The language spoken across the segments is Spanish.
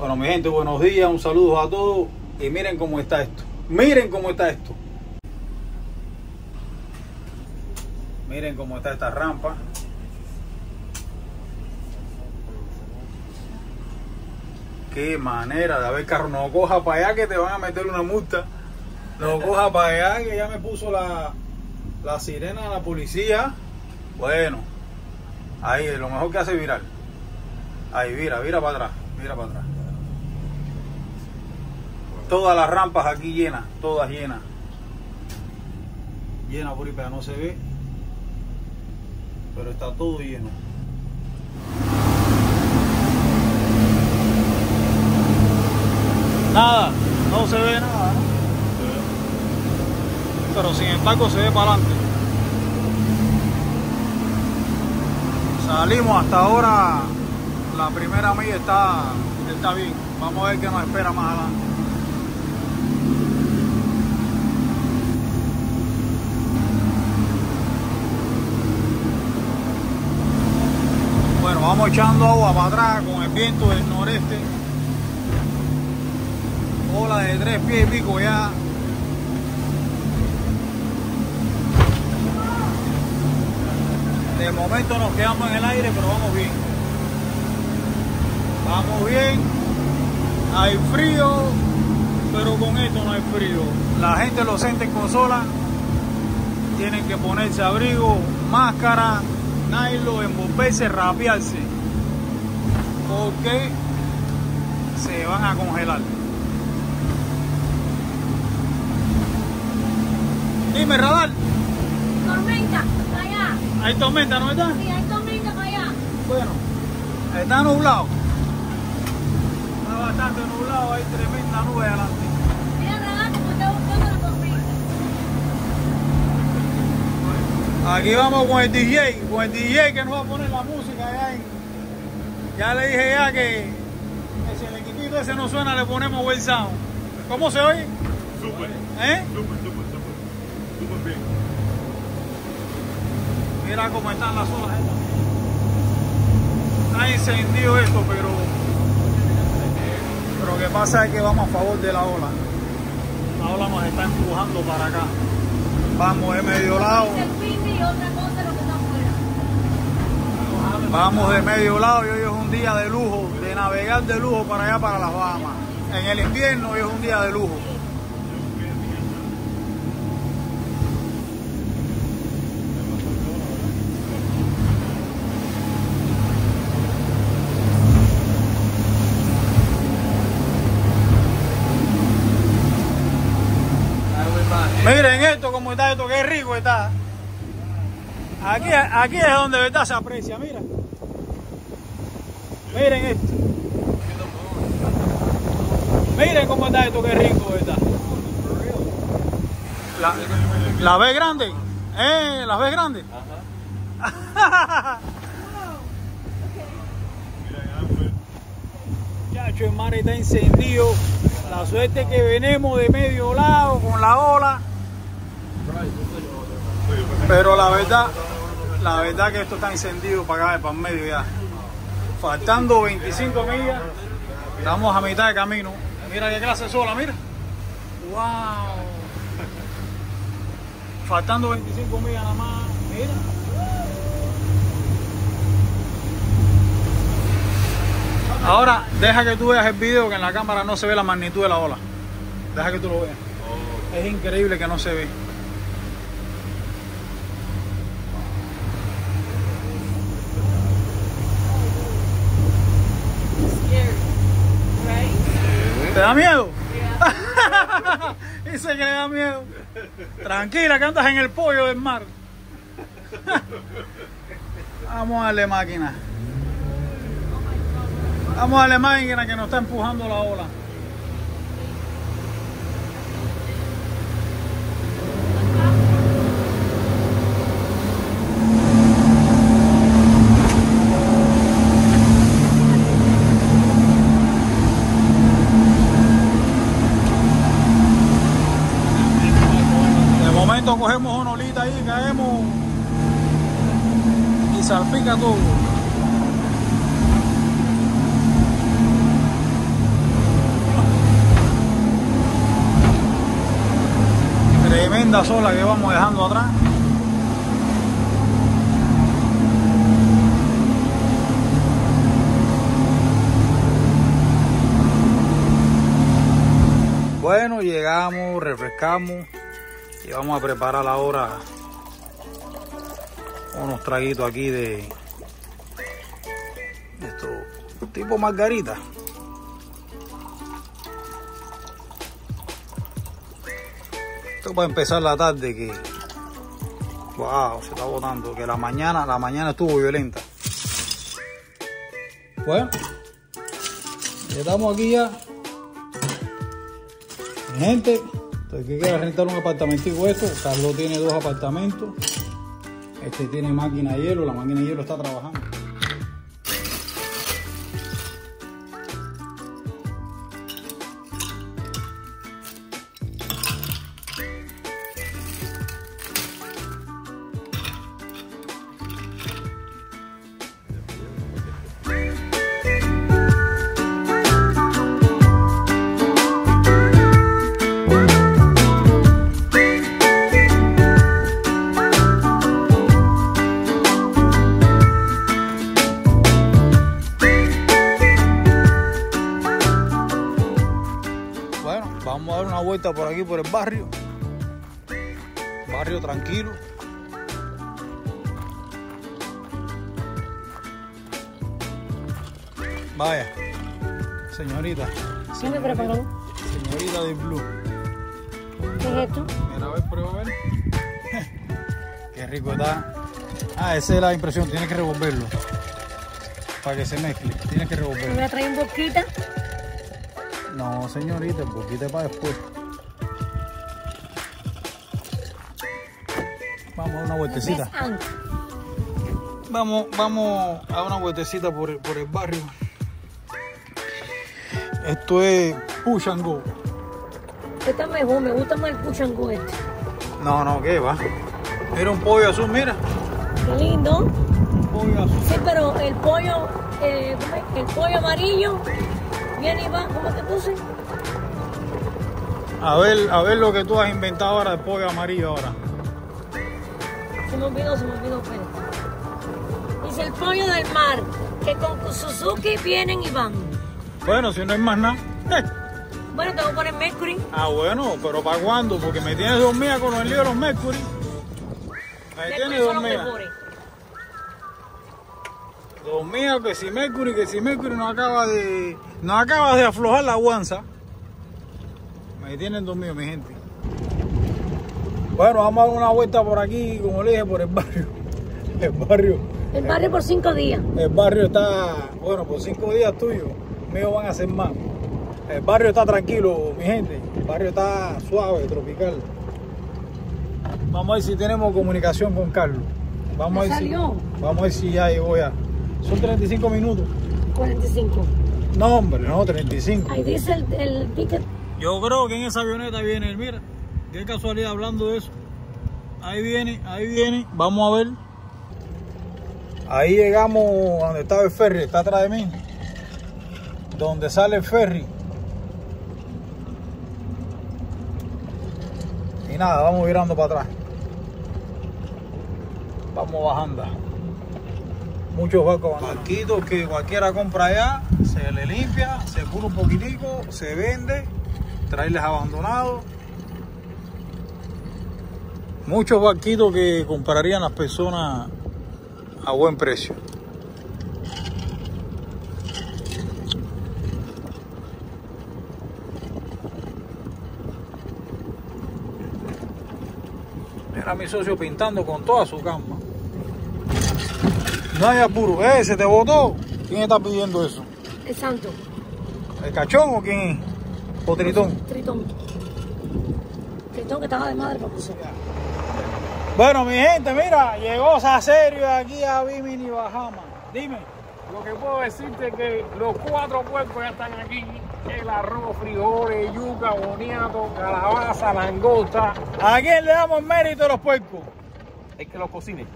Bueno, mi gente, buenos días, un saludo a todos y miren cómo está esto. Miren cómo está esto. Miren cómo está esta rampa. Qué manera de haber carro. No coja para allá que te van a meter una multa. No coja para allá que ya me puso la, la sirena de la policía. Bueno, ahí lo mejor que hace virar. Ahí, vira, vira para atrás, vira para atrás. Todas las rampas aquí llenas, todas llenas. Llena por pero no se ve. Pero está todo lleno. Nada, no se ve nada. Pero sin embargo se ve para adelante. Salimos hasta ahora, la primera milla está, está bien. Vamos a ver qué nos espera más adelante. Bueno, vamos echando agua para atrás con el viento del noreste. Ola de tres pies y pico ya. De momento nos quedamos en el aire, pero vamos bien. Vamos bien. Hay frío, pero con esto no hay frío. La gente lo siente en consola. Tienen que ponerse abrigo, máscara, nylon, envolverse, rapearse. Porque se van a congelar. Dime, radar. Tormenta, para allá. Hay tormenta, ¿no está? Sí, hay tormenta para allá. Bueno, está nublado. Está bastante nublado, hay tremenda nube adelante. Mira, regate, porque está buscando la tormenta. Aquí vamos con el DJ, con el DJ que nos va a poner la música allá en... Ya le dije ya que, que si el equipito ese no suena le ponemos buen sound. ¿Cómo se oye? Súper, ¿Eh? súper, súper, súper. Súper bien. Mira cómo están las olas. Está encendido esto, pero... Pero lo que pasa es que vamos a favor de la ola. La ola nos está empujando para acá. Vamos de medio lado. Vamos de medio lado y hoy es un día de lujo, de navegar de lujo para allá, para las Bahamas. En el invierno hoy es un día de lujo. Miren esto, cómo está esto, qué rico está. Aquí, aquí es donde de verdad se aprecia, mira. Miren esto. Miren cómo está esto, qué rico está. La, la ve grande, ¿eh? ¿La ves grande? Chacho, el mar está encendido. La suerte que venimos de medio lado con la ola. Pero la verdad, la verdad que esto está encendido para acá, para el medio ya. Faltando 25 millas, estamos a mitad de camino. Mira qué clase sola, mira. Wow. Faltando 25 millas nada más, mira. Ahora, deja que tú veas el video que en la cámara no se ve la magnitud de la ola. Deja que tú lo veas. Es increíble que no se ve. ¿Te da miedo? Dice que le da miedo. Tranquila, que andas en el pollo del mar. Vamos a darle máquina. Vamos a darle máquina que nos está empujando la ola. cogemos una olita ahí, caemos y salpica todo. Tremenda sola que vamos dejando atrás. Bueno, llegamos, refrescamos y vamos a preparar ahora unos traguitos aquí de, de estos tipo margarita. Esto para empezar la tarde que wow, se está botando, que la mañana, la mañana estuvo violenta. Bueno, ya estamos aquí ya. Gente, el que quiera rentar un apartamentico esto, Carlos tiene dos apartamentos. Este tiene máquina de hielo, la máquina de hielo está trabajando. Vuelta por aquí, por el barrio. Barrio tranquilo. Vaya, señorita. ¿Qué me preparó? Señorita de Blue. ¿Qué es esto? Mira, a ver, prueba a ver. Qué rico está. Ah, esa es la impresión, tienes que revolverlo. Para que se mezcle, tienes que Me revolverlo. voy a traer un boquita. No, señorita, un poquito para después. Vueltecita. Vamos, vamos a una vueltecita por el, por el barrio. Esto es Push and Go. Está mejor, me gusta más el puchango este. No, no, ¿qué va? Era un pollo azul, mira. Qué lindo. Un pollo azul. Sí, pero el pollo, eh, el pollo amarillo viene y va, ¿cómo te puse? A ver, a ver lo que tú has inventado ahora de pollo amarillo ahora. Se me olvidó, se me olvidó, espérate. Dice el pollo del mar, que con Suzuki vienen y van. Bueno, si no hay más nada. eh. Bueno, te voy a poner Mercury. Ah, bueno, pero ¿para cuándo? Porque me tienes dormida con los Mercury. Me Mercury tienes dormida. Dormida que si Mercury, que si Mercury no acaba de. No acaba de aflojar la guanza. Me tienen dormido, mi gente. Bueno, vamos a dar una vuelta por aquí, como le dije, por el barrio. El barrio. El barrio por cinco días. El barrio está, bueno, por cinco días tuyos, míos van a ser más. El barrio está tranquilo, mi gente. El barrio está suave, tropical. Vamos a ver si tenemos comunicación con Carlos. Vamos a ¿Ya ver si, salió? vamos a ver si ya llegó ya. Son 35 minutos. 45. No, hombre, no, 35. Ahí dice el, el ticket. Yo creo que en esa avioneta viene él, mira. Qué casualidad hablando de eso. Ahí viene, ahí viene. Vamos a ver. Ahí llegamos donde estaba el ferry, está atrás de mí. Donde sale el ferry. Y nada, vamos virando para atrás. Vamos bajando. Muchos barcos Barquitos que cualquiera compra allá, se le limpia, se pone un poquitico, se vende, traerles abandonados. Muchos barquitos que comprarían las personas a buen precio. Era mi socio pintando con toda su cama. No hay apuro. ¡Eh! ¿Se te botó? ¿Quién está pidiendo eso? El santo. ¿El cachón o quién es? ¿O tritón? Tritón. Tritón que estaba de madre para. Bueno, mi gente, mira, llegó Sacerio aquí a Bimini Bahamas. Dime. Lo que puedo decirte es que los cuatro puercos ya están aquí. El arroz, frijoles, yuca, boniato, calabaza, langosta. ¿A quién le damos mérito de los puercos? El que los cocine.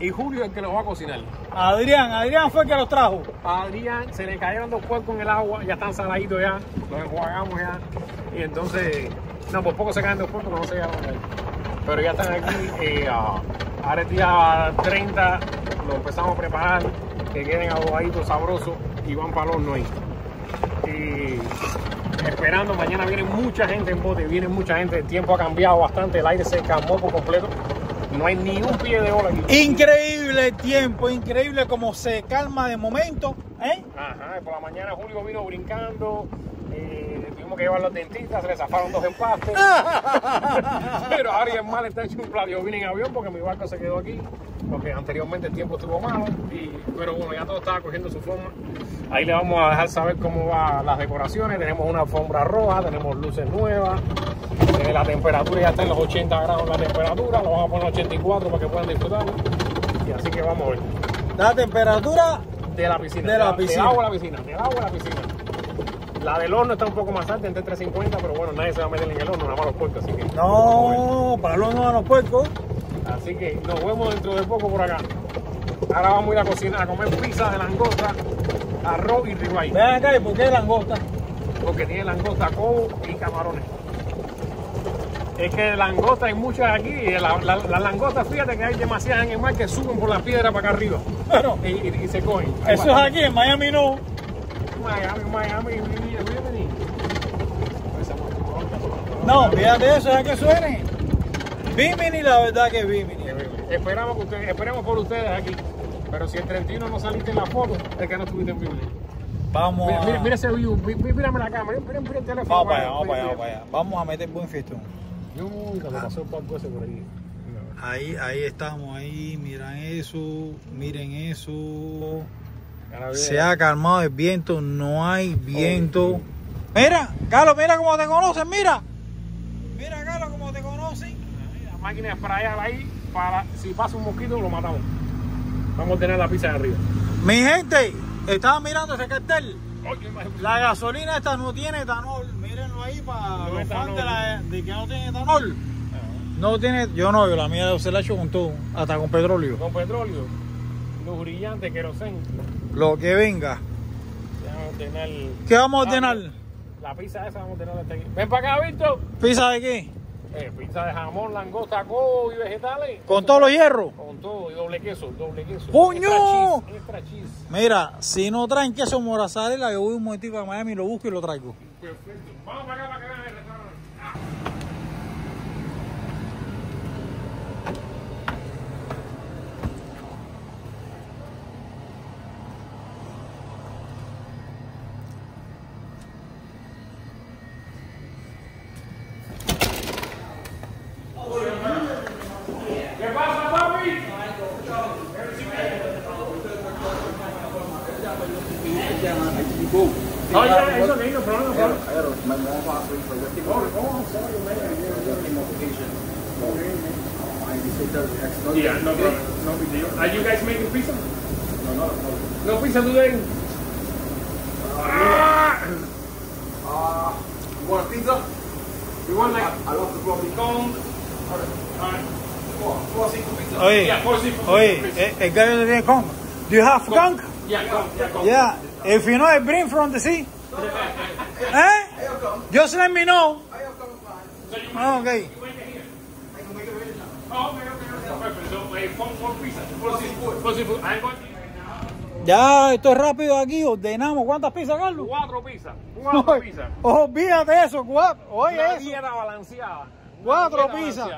Y Julio es el que los va a cocinar. Adrián, Adrián fue el que los trajo. A Adrián se le cayeron dos puercos en el agua, ya están saladitos ya, los enjuagamos ya. Y entonces No, por poco se caen dos puercos, pero no se llegaron a. Pero ya están aquí. eh, ah, ahora el día 30 lo empezamos a preparar, que queden adobaditos sabrosos y van para el horno ahí. Y esperando, mañana viene mucha gente en bote, viene mucha gente, el tiempo ha cambiado bastante, el aire se calmó por completo. No hay ni un pie de ola aquí. Increíble el tiempo, increíble como se calma de momento. ¿eh? Ajá, por la mañana Julio vino brincando, que llevarlo al dentista, se le zafaron dos empastes. Pero ahora ya el mal está hecho un plato. Yo vine en avión porque mi barco se quedó aquí, porque anteriormente el tiempo estuvo malo, y, pero bueno, ya todo estaba cogiendo su forma. Ahí le vamos a dejar saber cómo van las decoraciones. Tenemos una alfombra roja, tenemos luces nuevas, eh, la temperatura ya está en los 80 grados la temperatura, lo vamos a poner a 84 para que puedan disfrutarlo. Y así que vamos a ver. La temperatura De la piscina. De la Del piscina. agua a la piscina. Del agua a la piscina. La del horno está un poco más alta, entre 350, pero bueno, nadie se va a meter en el horno, nada más los puercos, así que. No, para los no a los puercos. Así que nos vemos dentro de poco por acá. Ahora vamos a ir a cocinar, a comer pizza de langosta, arroz y ribeye. Ven acá, ¿y por qué langosta? Porque tiene langosta, cobo y camarones. Es que langosta hay muchas aquí. y la- la- Las langostas, fíjate que hay demasiadas en el mar que suben por la piedra para acá arriba Bueno, y, y- y se cogen. Eso es aquí, en Miami no. Miami, Miami, Miami. No, fíjate eso, es que suene. Bimini, la verdad que Bimini. Esperamos, que ustedes, esperemos por ustedes aquí. Pero si el 31 no saliste en la foto, es que no estuviste en Biblia. Vamos Mira, a... mira, mira ese view, mí- mí- mírame la cámara, mira, mira el teléfono. Vamos para allá, vamos para allá, vamos para allá. Vamos a meter buen fiestón. Uy, cuando pasó el barco ese por ahí. Ahí, ahí estamos, ahí, miran eso, miren eso. Se ha calmado el viento, no hay viento. Mira, Carlos, mira cómo te conocen, mira. Mira, Carlos, cómo te conocen. La máquina es para allá, ahí, para si pasa un mosquito lo matamos. Vamos a tener la pizza de arriba. Mi gente, estaba mirando ese cartel. La gasolina esta no tiene etanol. Mírenlo ahí para No los etanol. de, la- de que no tiene etanol. No tiene, yo no, yo la mía se la he hecho con todo, hasta con petróleo. Con petróleo, luz brillante, querosén. Lo que venga. ¿Qué vamos a ordenar? la pizza esa, vamos a ordenar hasta aquí. Ven para acá, Víctor. ¿Pizza de qué? Eh, pizza de jamón, langosta, cobo y vegetales. Con todos los hierros. Con todo, y doble queso, doble queso. ¡Coño! Extra cheese, extra cheese. Mira, si no traen queso morazarela, yo voy un momentito a Miami, lo busco y lo traigo. Perfecto. Vamos para acá para que Oh, yeah, it's okay, no problem, no problem. My mom passed away for the Oh, oh, sorry, man. notification. I decided to extend Yeah, no problem. No big deal. Are you guys making pizza? No, no, no. No pizza today? Ah! Uh, you want a pizza? You want like I love the broccoli. con... Alright. Four, four seafood pizza. Oye, Yeah, four seafood oye, pizza. eh, el gallo tiene. Do you have conch? Yeah, con, yeah. Yeah. If you know, I bring from the sea. eh? Just let me know. Oh, okay. Ya, esto es rápido aquí. Ordenamos. ¿Cuántas pizzas, Carlos? Cuatro pizzas. Cuatro pizzas. Olvídate eso, cuatro. Oye, Una eso. dieta balanceada. Cuatro pizzas.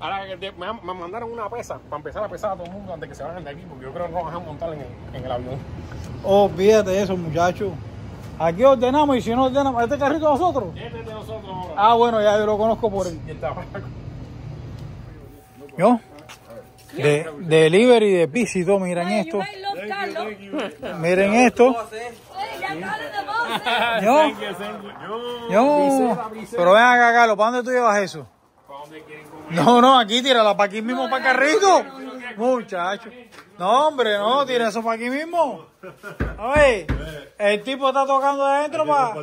Ahora me, me mandaron una pesa para empezar a pesar a todo el mundo antes que se vayan de aquí, porque yo creo que no van a montar en el, en el avión. Olvídate eso, muchachos. Aquí ordenamos y si no ordenamos, este carrito de nosotros. Este es de nosotros ahora. Ah, bueno, ya yo lo conozco por él. Y el tabaco. ¿Yo? De, delivery de todo, miren esto. you. Miren esto. De. Yo, yo. Pero ven acá, Carlos, ¿para dónde tú llevas eso? ¿Para dónde quieren? No, no, aquí tírala para aquí mismo, para el carrito. Muchacho. No, hombre, no, tira eso para aquí mismo. Oye, el tipo está tocando de adentro para.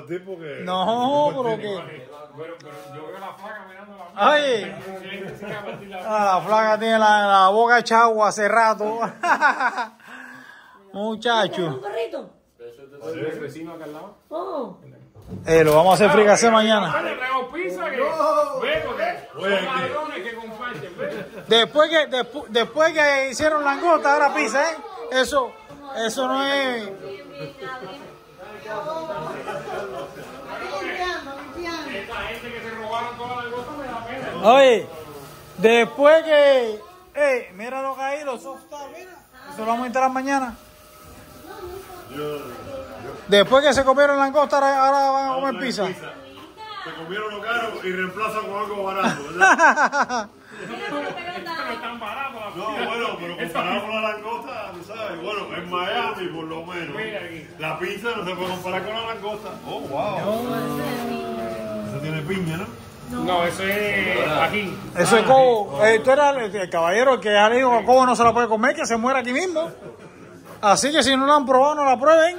No, pero que. Yo veo la flaca mirando la Oye, la- ah, la flaca tiene la, la boca hecha agua hace rato. ¿Un Muchacho. perrito? El vecino acá al lado. Oh. Eh, lo vamos a hacer fricacé mañana. Ah. Después que, despu- después que hicieron langosta, ahora pizza, ¿eh? Eso, eso no es. Esta gente que se robaron toda la langosta me da pena. Oye, después que. ¡Ey! Mira lo que hay, los soft mira. Eso lo vamos a entrar mañana. Después que se comieron langosta, ahora, van a comer pizza. Se comieron lo caro y reemplazan con algo barato, ¿verdad? Tan barato la No, bueno, pero comparado con la langosta, tú sabes, bueno, en Miami por lo menos, la pizza no se puede comparar con la langosta. Oh, wow. Eso tiene piña, ¿no? No, eso es aquí. Eso es cobo. Eh, tú eras el, el caballero que ya le dijo que cobo no se la puede comer, que se muera aquí mismo. Así que si no la han probado, no la prueben.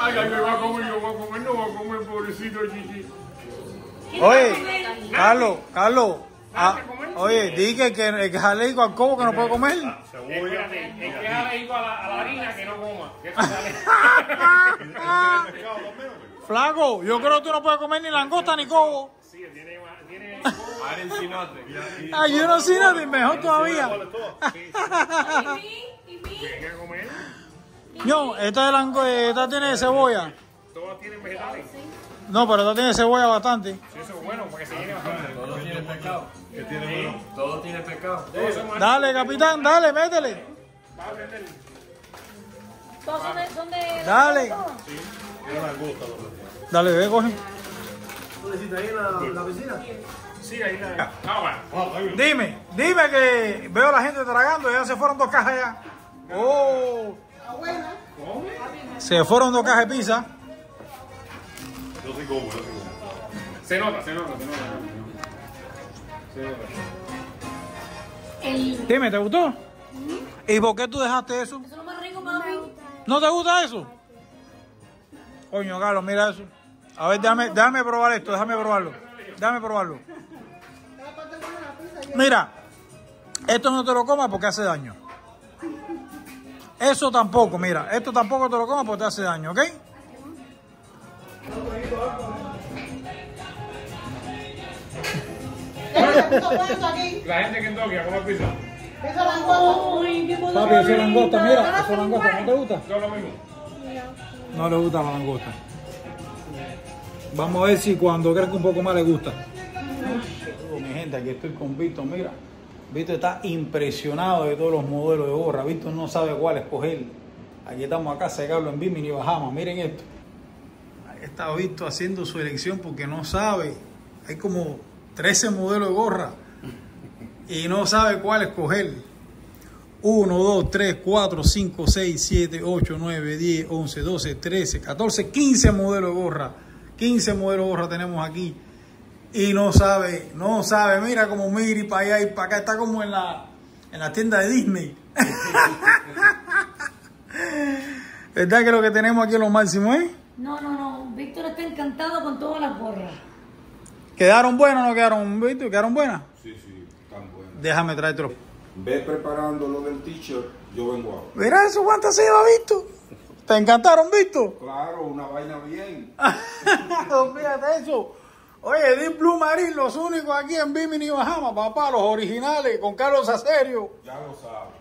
Ay, ay, me va a comer, yo voy a comer, no voy a comer, pobrecito Chichi. Oye, Carlos, Carlos. ah, oye, di que, que el que es alérgico al cobo que no puede comer. Cebolla. Espérate, el que es alérgico a la, a la harina, que no coma. Que esto sale. Pescado también, ¿o qué? Flaco, yo creo que tú no puedes comer ni langosta ni cobo. Sí, tiene, tiene Ay, yo no sé nada, mejor todavía. ¿Cuál es toda? Tiene que comer. No, esta, de lango, esta tiene cebolla. Todas tienen vegetales. No, pero esta tiene cebolla bastante. Sí, eso es bueno, porque se llene bastante. Todo tiene pecado. ¿Qué tiene bueno? Todo tiene pecado. Todos son más- Dale, capitán, dale, métele. A aprender. Todos son de, son de Dale. Tiene langosta, ¿no? Dale, ve, coge. Sí, ahí la. Ah, bueno. Ah, ahí. Dime, dime que veo a la gente tragando, ya se fueron dos cajas ya. Oh. Se fueron dos cajas de pizza. Yo sí como, yo sí como. Se nota, se nota, se nota. Se nota. El, Dime, ¿te gustó? ¿Y por qué tú dejaste eso? eso es lo más rico, papi. ¿No te gusta eso? Coño, Carlos, mira eso. A ver, déjame, déjame probar esto, déjame probarlo. Déjame probarlo. Mira, esto no te lo comas porque hace daño. Eso tampoco, mira, esto tampoco te lo comas porque te hace daño, ¿ok? La gente que en Tokio come pizza. Qué bueno. Papi, eso es langosta, mira, eso es langosta, ¿no te gusta? Yo lo mismo. No le gusta la langosta. Vamos a ver si cuando crezca un poco más le gusta. Mi gente, aquí estoy con Víctor, mira. Víctor está impresionado de todos los modelos de gorra. Víctor no sabe cuál escoger. Aquí estamos acá, sacarlo en Bimini y Bahamas. Miren esto. Ahí está Víctor haciendo su elección porque no sabe. Hay como 13 modelos de gorra y no sabe cuál escoger. 1, 2, 3, 4, 5, 6, 7, 8, 9, 10, 11, 12, 13, 14, 15 modelos de gorra. 15 modelos de gorra tenemos aquí. Y no sabe, no sabe. Mira como mira y para allá y para acá. Está como en la, en la tienda de Disney. ¿Verdad que lo que tenemos aquí es lo máximo, eh? No, no, no. Víctor está encantado con todas las gorras. ¿Quedaron buenas o no quedaron, Víctor? ¿Quedaron buenas? Sí, sí, tan bueno. Déjame traértelo. Ve preparando lo del t-shirt, yo vengo ahora. Mira eso, cuánto se lleva, Víctor. ¿Te encantaron, Víctor? Claro, una vaina bien. Fíjate eso. Oye, Deep Blue Marine, los únicos aquí en Bimini, Bahamas, papá, los originales, con Carlos Acerio. Ya lo sabes.